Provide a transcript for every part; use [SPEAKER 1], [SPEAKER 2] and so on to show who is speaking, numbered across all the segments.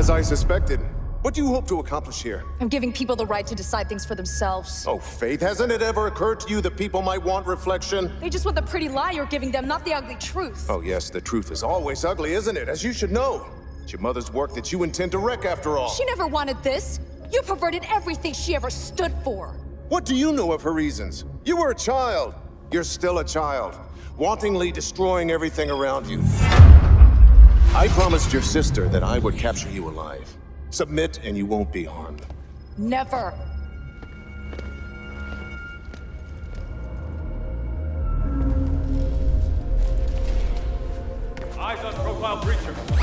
[SPEAKER 1] As I suspected. What do you hope to accomplish here?
[SPEAKER 2] I'm giving people the right to decide things for themselves.
[SPEAKER 1] Oh, Faith, hasn't it ever occurred to you that people might want reflection?
[SPEAKER 2] They just want the pretty lie you're giving them, not the ugly truth.
[SPEAKER 1] Oh, yes, the truth is always ugly, isn't it? As you should know. It's your mother's work that you intend to wreck, after all.
[SPEAKER 2] She never wanted this. You perverted everything she ever stood for.
[SPEAKER 1] What do you know of her reasons? You were a child. You're still a child, wantingly destroying everything around you. I promised your sister that I would capture you alive. Submit and you won't be harmed.
[SPEAKER 2] Never.
[SPEAKER 3] Eyes on profile breacher.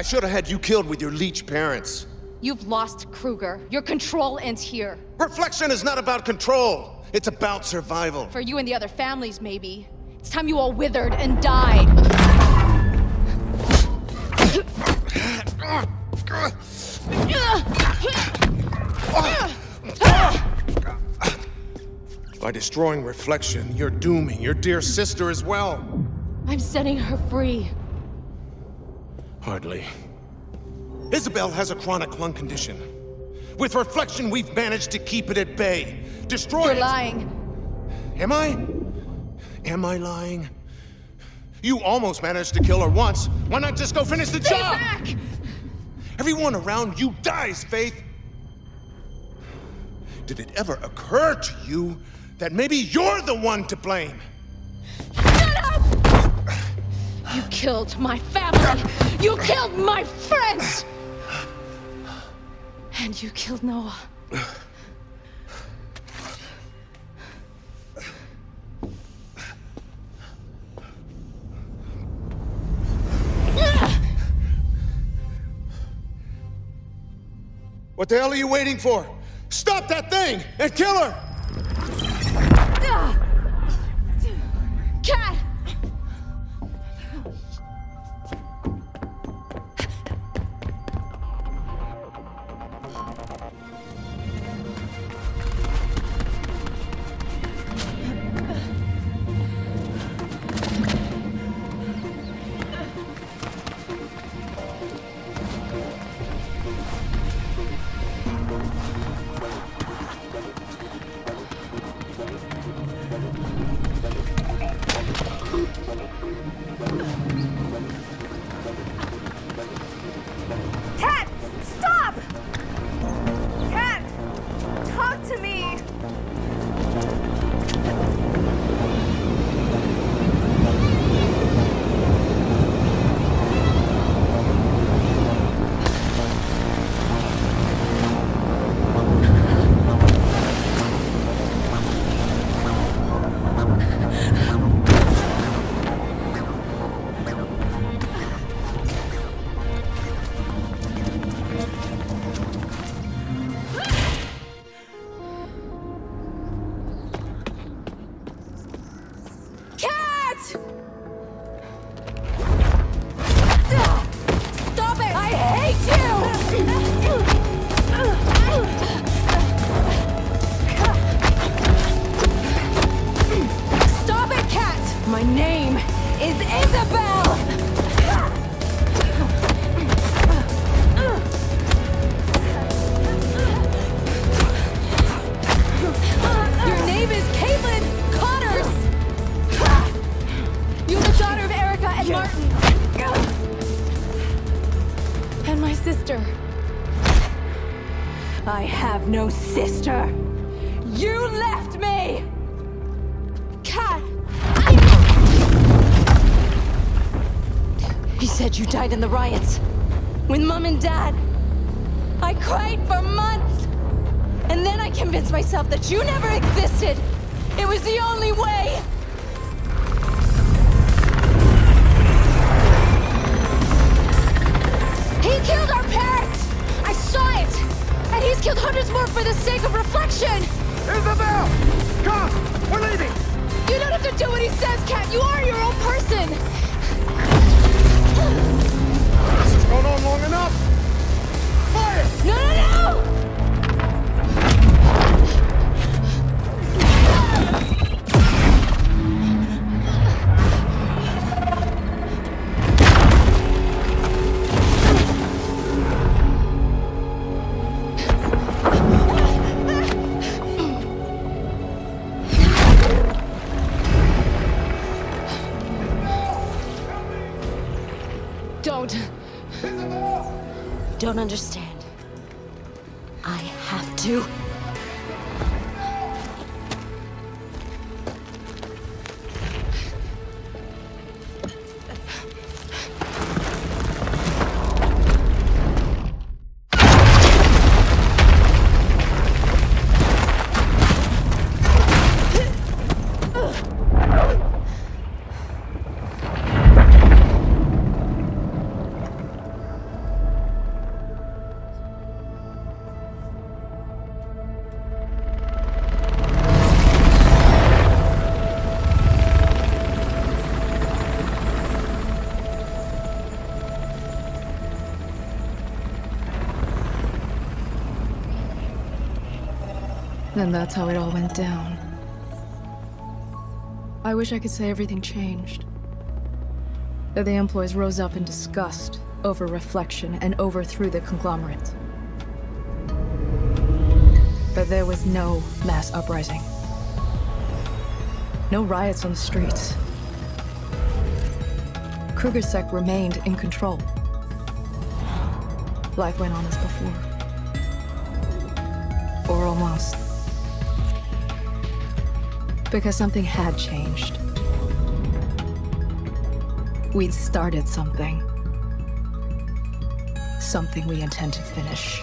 [SPEAKER 1] I should have had you killed with your leech parents.
[SPEAKER 2] You've lost Kruger. Your control ends here.
[SPEAKER 1] Reflection is not about control. It's about survival.
[SPEAKER 2] For you and the other families, maybe. It's time you all withered and died.
[SPEAKER 1] By destroying Reflection, you're dooming your dear sister as well.
[SPEAKER 2] I'm setting her free.
[SPEAKER 1] Hardly. Isabel has a chronic lung condition. With reflection, we've managed to keep it at bay. Destroy
[SPEAKER 2] You're
[SPEAKER 1] it.
[SPEAKER 2] lying.
[SPEAKER 1] Am I? Am I lying? You almost managed to kill her once. Why not just go finish the
[SPEAKER 2] Stay
[SPEAKER 1] job?
[SPEAKER 2] back!
[SPEAKER 1] Everyone around you dies, Faith. Did it ever occur to you that maybe you're the one to blame?
[SPEAKER 2] You killed my family! You killed my friends! And you killed Noah.
[SPEAKER 1] What the hell are you waiting for? Stop that thing and kill her!
[SPEAKER 4] Stop! Cat!
[SPEAKER 5] Have no sister. You left me! Kat! He said you died in the riots. With Mom and Dad. I cried for months. And then I convinced myself that you never existed. It was the only way. He killed our parents! And he's killed hundreds more for the sake of reflection!
[SPEAKER 4] Isabel! Come! We're leaving!
[SPEAKER 5] You don't have to do what he says, Kat! You are your own person!
[SPEAKER 4] This has gone on long enough! Fire!
[SPEAKER 5] No, no, no! I don't understand. I have to.
[SPEAKER 2] And that's how it all went down. I wish I could say everything changed. That the employees rose up in disgust over reflection and overthrew the conglomerate. But there was no mass uprising. No riots on the streets. KrugerSec remained in control. Life went on as before. Or almost. Because something had changed. We'd started something. Something we intend to finish.